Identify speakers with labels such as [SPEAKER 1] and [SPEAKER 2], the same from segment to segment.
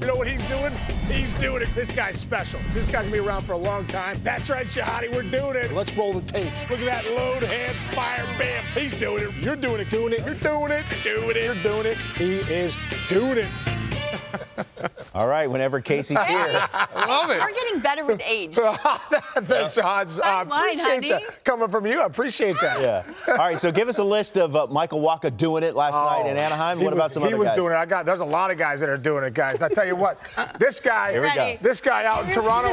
[SPEAKER 1] You know what he's doing? He's doing it. This guy's special. This guy's gonna be around for a long time. That's right, Shehadi, we're doing it. Let's roll the tape. Look at that load, hands, fire, bam. He's doing it. You're doing it, doing it. You're doing it, doing it. You're doing it. He is doing it.
[SPEAKER 2] All right, whenever Casey's here.
[SPEAKER 3] I love it.
[SPEAKER 4] We're getting better with age.
[SPEAKER 1] Thanks, Hans. I
[SPEAKER 4] Fine
[SPEAKER 1] appreciate
[SPEAKER 4] honey.
[SPEAKER 1] that. Coming from you, I appreciate that.
[SPEAKER 2] Yeah. All right, so give us a list of uh, Michael Wacha doing it last night in Anaheim.
[SPEAKER 1] Oh, He
[SPEAKER 2] What about
[SPEAKER 1] was-
[SPEAKER 2] some
[SPEAKER 1] he was doing it. I got there's a lot of guys that are doing it, guys. I tell you what, this guy,
[SPEAKER 2] Here we go.
[SPEAKER 1] This guy out in Toronto.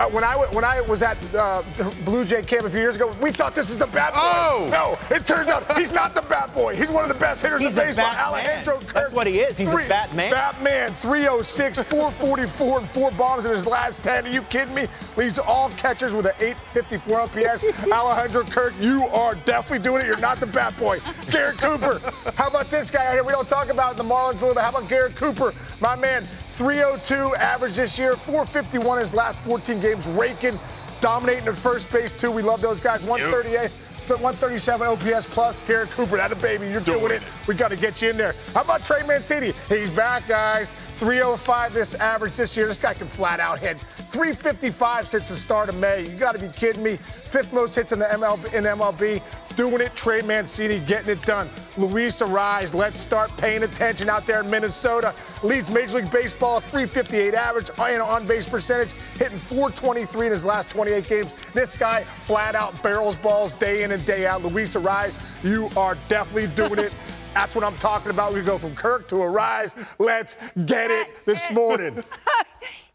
[SPEAKER 1] uh, when I w- when I was at uh, the Blue Jay camp a few years ago, we thought this is the bat boy.
[SPEAKER 3] Oh!
[SPEAKER 1] No, it turns out he's not the bat boy. He's one of the best hitters
[SPEAKER 2] He's
[SPEAKER 1] in baseball. Alejandro Kirk.
[SPEAKER 2] That's what he is. He's a Batman.
[SPEAKER 1] Batman, 306, 444, and four bombs in his last 10. Are you kidding me? Leads all catchers with an 854 OPS. Alejandro Kirk, you are definitely doing it. You're not the bat boy. Garrett Cooper. How about this guy out here? We don't talk about the Marlins a little bit. How about Garrett Cooper? My man, 302 average this year, 451 in his last 14 games, raking, dominating at first base too. We love those guys. 138. 137 OPS plus. Garrett Cooper, that a baby. You're doing, it. We got to get you in there. How about Trey Mancini? He's back, guys. 305 this average this year. This guy can flat out hit. 355 since the start of May. You got to be kidding me. Fifth most hits in the MLB. In MLB. Doing it, Trey Mancini getting it done. Luis Arraez, let's start paying attention out there in Minnesota. Leads Major League Baseball, 358 average and on base percentage, hitting 423 in his last 28 games. This guy flat out barrels balls day in and day out. Luis Arraez, you are definitely doing it. That's what I'm talking about. We go from Kirk to Arraez. Let's get it this morning.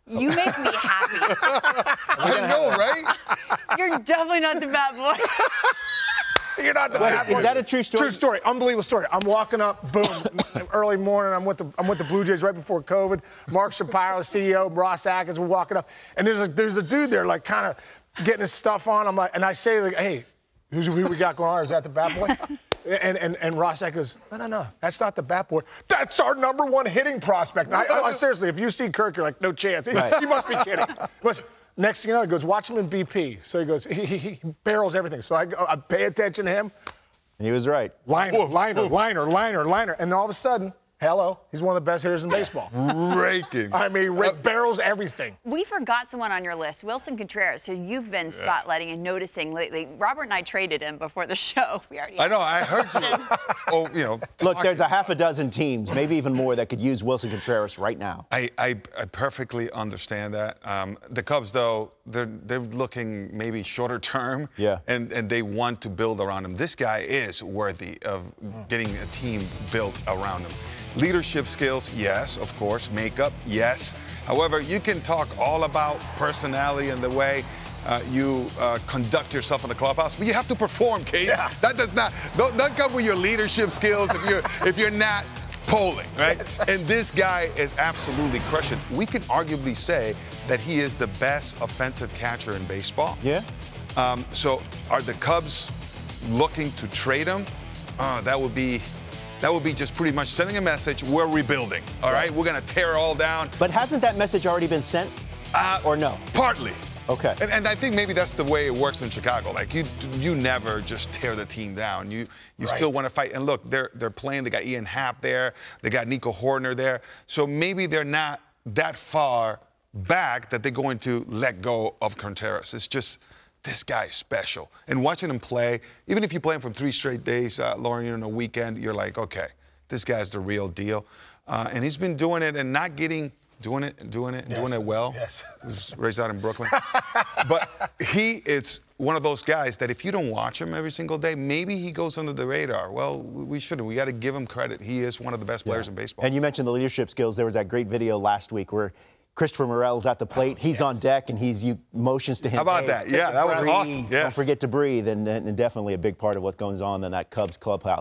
[SPEAKER 4] You make me happy.
[SPEAKER 3] I know, right?
[SPEAKER 4] You're definitely not the bad boy.
[SPEAKER 1] You're not the
[SPEAKER 2] Wait, is that a true story?
[SPEAKER 1] True story. Unbelievable story. I'm walking up, boom, early morning. I'm with the I'm with the Blue Jays right before COVID. Mark Shapiro, CEO, Ross Atkins, we're walking up, and there's a there's a dude there, like kind of getting his stuff on. I'm like, and I say like, hey, who's who we got going on? Is that the bad boy? And, and, and Ross goes, no, no, no, that's not the bat boy. That's our number one hitting prospect. I, I- seriously, if you see Kirk, you're like, no chance.
[SPEAKER 2] Right.
[SPEAKER 1] he must be kidding. But next thing you know, he goes, watch him in BP. So he goes, he, he, he barrels everything. So I, go, I pay attention to him.
[SPEAKER 2] And he was right.
[SPEAKER 1] Liner, liner, liner, liner, liner. And then all of a sudden, hello, he's one of the best hitters in baseball.
[SPEAKER 3] Raking.
[SPEAKER 1] I mean, Rick barrels everything.
[SPEAKER 4] We forgot someone on your list, Willson Contreras, who you've been spotlighting and noticing lately. Robert and I traded him before the show. We already
[SPEAKER 3] I know. I heard you. oh, you know.
[SPEAKER 2] Look, there's a half a dozen teams, maybe even more, that could use Willson Contreras right now.
[SPEAKER 3] I, I, I perfectly understand that. Um, the Cubs, though, they're they're looking maybe shorter term.
[SPEAKER 2] Yeah.
[SPEAKER 3] And and they want to build around him. This guy is worthy of getting a team built around him. Leadership skills, yes, of course. Makeup, yes. However, you can talk all about personality and the way. Uh, you uh, conduct yourself in the clubhouse, but you have to perform, Kate.
[SPEAKER 1] Yeah.
[SPEAKER 3] That does not don't, don't come with your leadership skills if you're if you're not polling, right? And this guy is absolutely crushing. We can arguably say that he is the best offensive catcher in baseball.
[SPEAKER 2] Yeah?
[SPEAKER 3] Um, so are the Cubs looking to trade him? Uh, that would be that would be just pretty much sending a message. We're rebuilding. All right, we're gonna tear all down.
[SPEAKER 2] But hasn't that message already been sent?
[SPEAKER 3] Uh,
[SPEAKER 2] or no?
[SPEAKER 3] Partly.
[SPEAKER 2] Okay.
[SPEAKER 3] And, and I think maybe that's the way it works in Chicago. Like you, you never just tear the team down. You, you still want to fight. And look, they're they're playing. They got Ian Happ there. They got Nico Hoerner there. So maybe they're not that far back that they're going to let go of Contreras. It's just this guy is special. And watching him play, even if you play him from three straight days, uh, Lauren, you know, a weekend, you're like, okay, this guy's the real deal. Uh, and he's been doing it and not getting, doing it, doing it, doing
[SPEAKER 1] Yes.
[SPEAKER 3] it well.
[SPEAKER 1] Yes.
[SPEAKER 3] He was raised out in Brooklyn. but he is one of those guys that if you don't watch him every single day, maybe he goes under the radar. Well, we we shouldn't. We got to give him credit. He is one of the best players in baseball.
[SPEAKER 2] And you mentioned the leadership skills. There was that great video last week where Christopher Morel's at the plate. Oh, he's on deck and he's you motions to him.
[SPEAKER 3] How about
[SPEAKER 2] "Hey,
[SPEAKER 3] that? Yeah, that was
[SPEAKER 2] breath.
[SPEAKER 3] awesome. Yeah.
[SPEAKER 2] Don't forget to breathe, and, and definitely a big part of what goes on in that Cubs clubhouse.